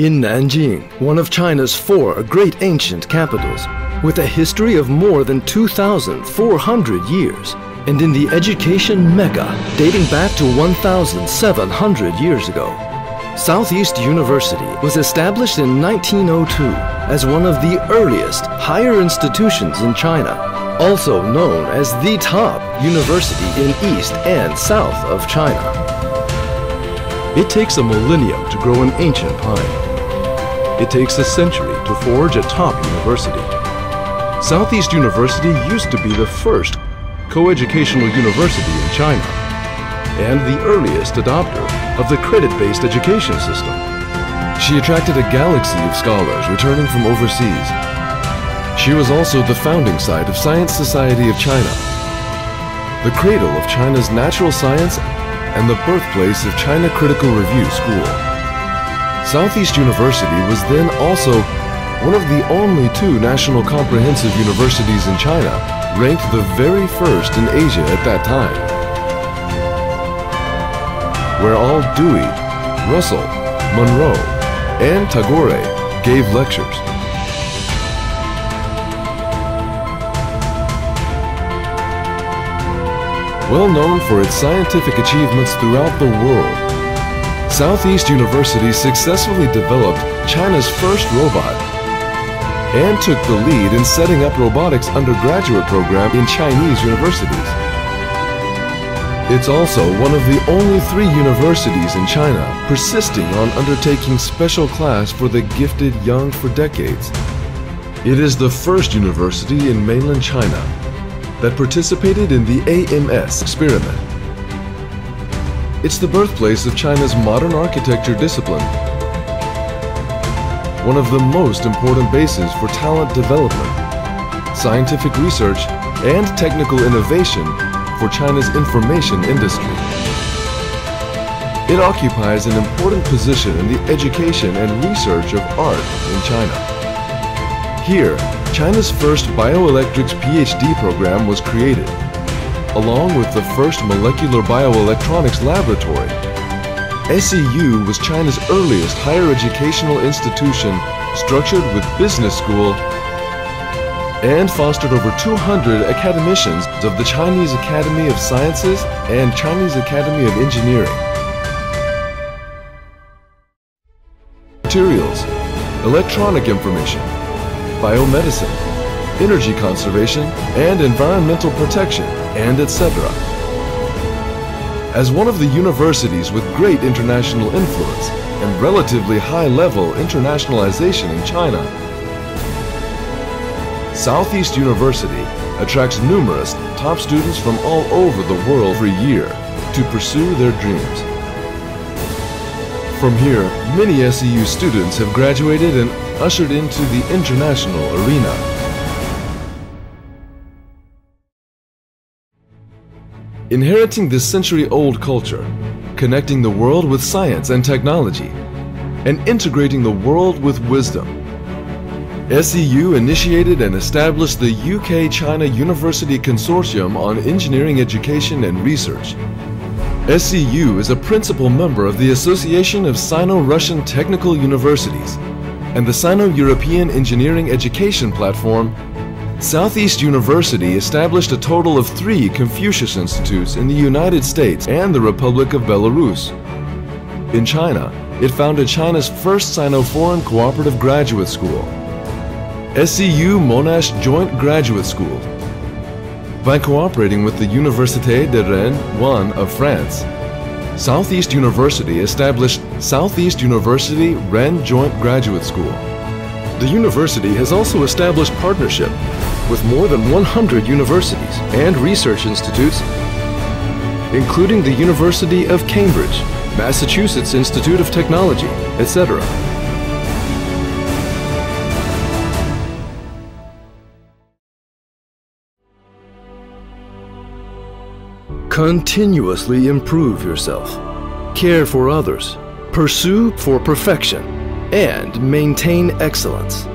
In Nanjing, one of China's four great ancient capitals, with a history of more than 2,400 years, and in the education mecca dating back to 1,700 years ago. Southeast University was established in 1902 as one of the earliest higher institutions in China, also known as the top university in East and South of China. It takes a millennium to grow an ancient pine. It takes a century to forge a top university. Southeast University used to be the first coeducational university in China and the earliest adopter of the credit-based education system. She attracted a galaxy of scholars returning from overseas. She was also the founding site of Science Society of China, the cradle of China's natural science and the birthplace of China Critical Review School. Southeast University was then also one of the only two national comprehensive universities in China ranked the very first in Asia at that time. Where all Dewey, Russell, Monroe, and Tagore gave lectures. Well known for its scientific achievements throughout the world, Southeast University successfully developed China's first robot and took the lead in setting up robotics undergraduate program in Chinese universities. It's also one of the only three universities in China persisting on undertaking special class for the gifted young for decades. It is the first university in mainland China that participated in the AMS experiment. It's the birthplace of China's modern architecture discipline one of the most important bases for talent development, scientific research, and technical innovation for China's information industry. It occupies an important position in the education and research of art in China. Here, China's first bioelectrics PhD program was created, along with the first molecular bioelectronics laboratory SEU was China's earliest higher educational institution structured with business school and fostered over 200 academicians of the Chinese Academy of Sciences and Chinese Academy of Engineering. Materials, electronic information, biomedicine, energy conservation and environmental protection, and etc as one of the universities with great international influence and relatively high-level internationalization in China. Southeast University attracts numerous top students from all over the world every year to pursue their dreams. From here, many SEU students have graduated and ushered into the international arena. Inheriting this century-old culture, connecting the world with science and technology, and integrating the world with wisdom. SEU initiated and established the UK-China University Consortium on Engineering Education and Research. SEU is a principal member of the Association of Sino-Russian Technical Universities and the Sino-European Engineering Education Platform Southeast University established a total of three Confucius Institutes in the United States and the Republic of Belarus. In China, it founded China's first Sino-Foreign Cooperative Graduate School, SEU Monash Joint Graduate School. By cooperating with the Université de Rennes 1 of France, Southeast University established Southeast University Rennes Joint Graduate School. The university has also established partnership with more than 100 universities and research institutes, including the University of Cambridge, Massachusetts Institute of Technology, etc. Continuously improve yourself, care for others, pursue for perfection, and maintain excellence.